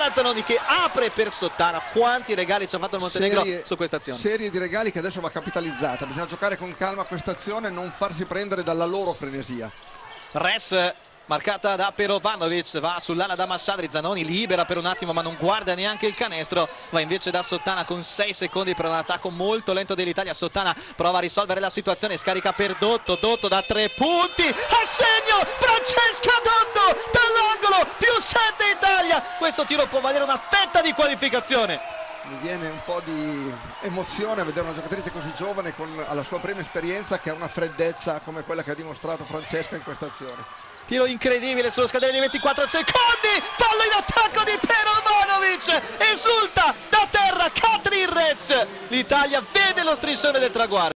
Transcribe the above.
Ancora Zanoni che apre per Sottana. Quanti regali ci ha fatto il Montenegro Serie- su questa azione? Serie di regali che adesso va capitalizzata. Bisogna giocare con calma questa azione e non farsi prendere dalla loro frenesia. Res marcata da Perovanovic, va sull'ala da Massadri, Zanoni libera per un attimo ma non guarda neanche il canestro, va invece da Sottana con 6 secondi per un attacco molto lento dell'Italia, Sottana prova a risolvere la situazione, scarica per Dotto, Dotto da 3 punti, a Questo tiro può valere una fetta di qualificazione. Mi viene un po' di emozione a vedere una giocatrice così giovane con alla sua prima esperienza che ha una freddezza come quella che ha dimostrato Francesca in questa azione. Tiro incredibile sullo scadere di 24 secondi, fallo in attacco di Perovanovic, esulta da terra Katrin Res, l'Italia vede lo striscione del traguardo.